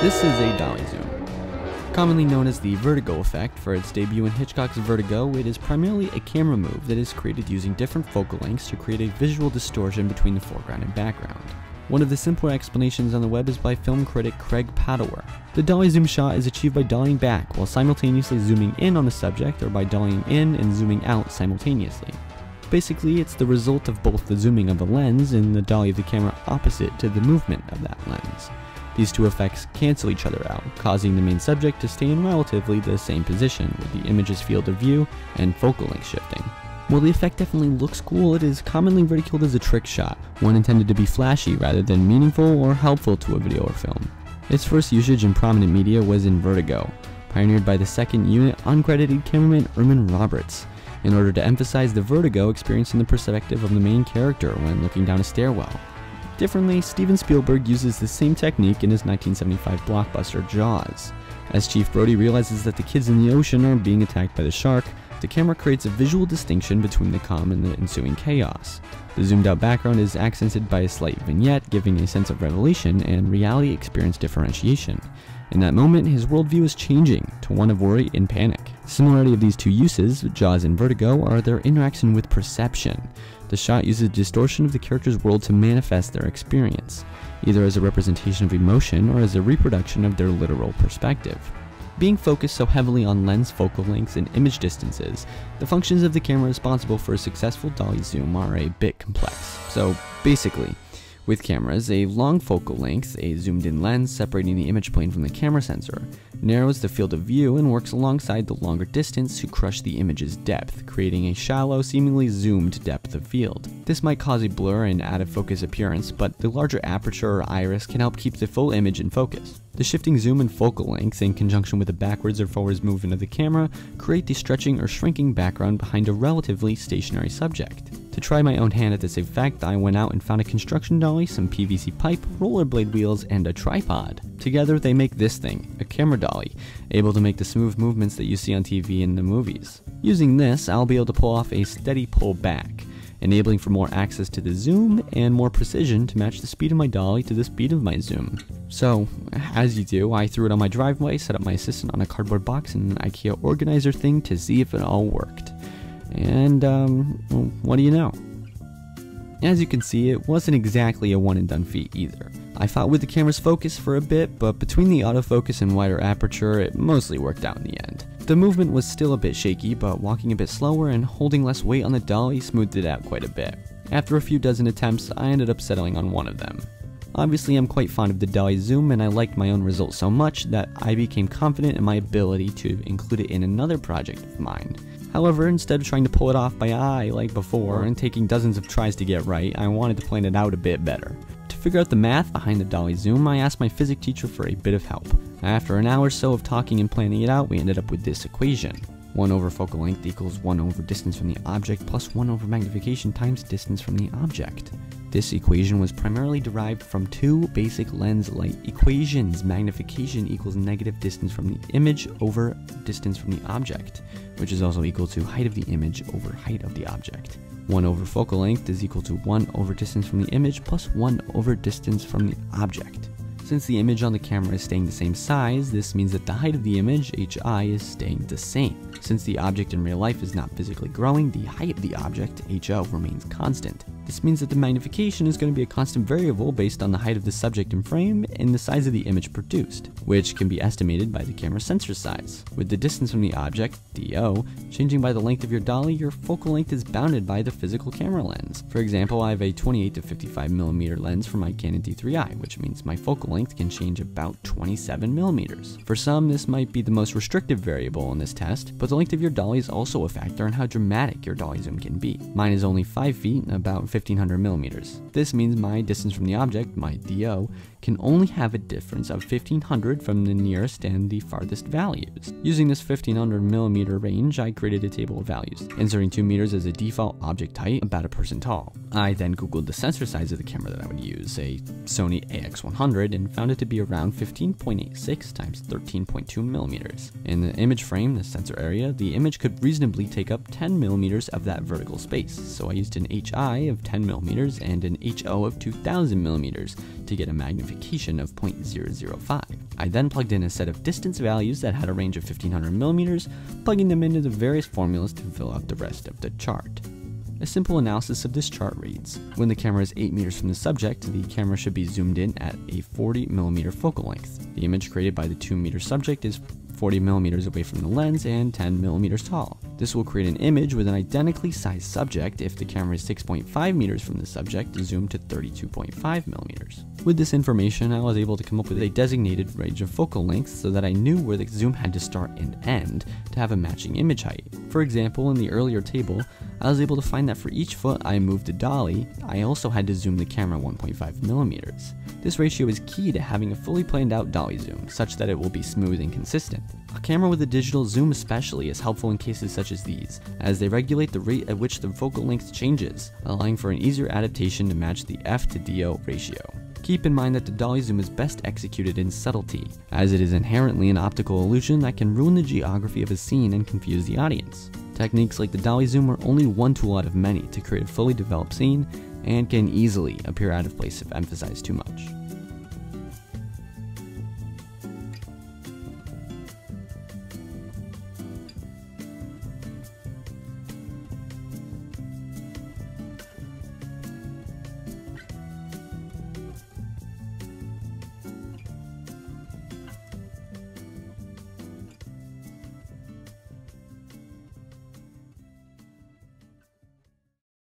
This is a dolly zoom. Commonly known as the vertigo effect for its debut in Hitchcock's Vertigo, it is primarily a camera move that is created using different focal lengths to create a visual distortion between the foreground and background. One of the simpler explanations on the web is by film critic Craig Padower. The dolly zoom shot is achieved by dollying back while simultaneously zooming in on the subject or by dollying in and zooming out simultaneously. Basically, it's the result of both the zooming of the lens and the dolly of the camera opposite to the movement of that lens. These two effects cancel each other out, causing the main subject to stay in relatively the same position with the image's field of view and focal length shifting. While the effect definitely looks cool, it is commonly ridiculed as a trick shot, one intended to be flashy rather than meaningful or helpful to a video or film. Its first usage in prominent media was in Vertigo, pioneered by the second unit uncredited cameraman Irmin Roberts, in order to emphasize the vertigo experienced in the perspective of the main character when looking down a stairwell. Differently, Steven Spielberg uses the same technique in his 1975 blockbuster Jaws. As Chief Brody realizes that the kids in the ocean are being attacked by the shark, the camera creates a visual distinction between the calm and the ensuing chaos. The zoomed out background is accented by a slight vignette, giving a sense of revelation and reality experience differentiation. In that moment, his worldview is changing to one of worry and panic. Similarity of these two uses, Jaws and Vertigo, are their interaction with perception. The shot uses distortion of the character's world to manifest their experience, either as a representation of emotion or as a reproduction of their literal perspective. Being focused so heavily on lens focal lengths and image distances, the functions of the camera responsible for a successful dolly zoom are a bit complex. So basically, with cameras, a long focal length, a zoomed in lens separating the image plane from the camera sensor, narrows the field of view and works alongside the longer distance to crush the image's depth, creating a shallow, seemingly zoomed depth of field. This might cause a blur and out of focus appearance, but the larger aperture or iris can help keep the full image in focus. The shifting zoom and focal length, in conjunction with the backwards or forwards movement of the camera, create the stretching or shrinking background behind a relatively stationary subject. To try my own hand at this effect, I went out and found a construction dolly, some PVC pipe, rollerblade wheels, and a tripod. Together they make this thing, a camera dolly, able to make the smooth movements that you see on TV in the movies. Using this, I'll be able to pull off a steady pull back, enabling for more access to the zoom and more precision to match the speed of my dolly to the speed of my zoom. So, as you do, I threw it on my driveway, set up my assistant on a cardboard box and an IKEA organizer thing to see if it all worked. And, um, well, what do you know? As you can see, it wasn't exactly a one and done feat either. I fought with the camera's focus for a bit, but between the autofocus and wider aperture, it mostly worked out in the end. The movement was still a bit shaky, but walking a bit slower and holding less weight on the dolly smoothed it out quite a bit. After a few dozen attempts, I ended up settling on one of them. Obviously, I'm quite fond of the dolly zoom and I liked my own result so much that I became confident in my ability to include it in another project of mine. However, instead of trying to pull it off by eye like before and taking dozens of tries to get right, I wanted to plan it out a bit better. To figure out the math behind the dolly zoom, I asked my physics teacher for a bit of help. After an hour or so of talking and planning it out, we ended up with this equation. 1 over focal length equals 1 over distance from the object plus 1 over magnification times distance from the object. This equation was primarily derived from two basic lens light equations. Magnification equals negative distance from the image over distance from the object, which is also equal to height of the image over height of the object. 1 over focal length is equal to 1 over distance from the image plus 1 over distance from the object. Since the image on the camera is staying the same size, this means that the height of the image, hi, is staying the same. Since the object in real life is not physically growing, the height of the object, ho, remains constant. This means that the magnification is going to be a constant variable based on the height of the subject in frame and the size of the image produced, which can be estimated by the camera sensor size. With the distance from the object, do, changing by the length of your dolly, your focal length is bounded by the physical camera lens. For example, I have a 28 to 55 millimeter lens for my Canon D3i, which means my focal length can change about 27 millimeters. For some, this might be the most restrictive variable in this test, but the length of your dolly is also a factor in how dramatic your dolly zoom can be. Mine is only 5 feet, about 1500 millimeters. This means my distance from the object, my DO, can only have a difference of 1500 from the nearest and the farthest values. Using this 1500 millimeter range, I created a table of values, inserting 2 meters as a default object height, about a person tall. I then googled the sensor size of the camera that I would use, a Sony AX100, and found it to be around 15.86 times 13.2 millimeters. In the image frame, the sensor area, the image could reasonably take up 10 millimeters of that vertical space, so I used an HI of 10 millimeters and an HO of 2000 millimeters to get a magnification of 0.005. I then plugged in a set of distance values that had a range of 1500 millimeters, plugging them into the various formulas to fill out the rest of the chart. A simple analysis of this chart reads, when the camera is 8 meters from the subject, the camera should be zoomed in at a 40 millimeter focal length. The image created by the 2 meter subject is 40 millimeters away from the lens and 10 millimeters tall. This will create an image with an identically sized subject if the camera is 6.5 meters from the subject zoomed to 32.5 millimeters. With this information, I was able to come up with a designated range of focal lengths so that I knew where the zoom had to start and end to have a matching image height. For example, in the earlier table, I was able to find that for each foot I moved the dolly, I also had to zoom the camera 1.5 millimeters. This ratio is key to having a fully planned out dolly zoom, such that it will be smooth and consistent. A camera with a digital zoom especially is helpful in cases such as these, as they regulate the rate at which the focal length changes, allowing for an easier adaptation to match the f to DO ratio. Keep in mind that the dolly zoom is best executed in subtlety, as it is inherently an optical illusion that can ruin the geography of a scene and confuse the audience. Techniques like the dolly zoom are only one tool out of many to create a fully developed scene and can easily appear out of place if emphasized too much.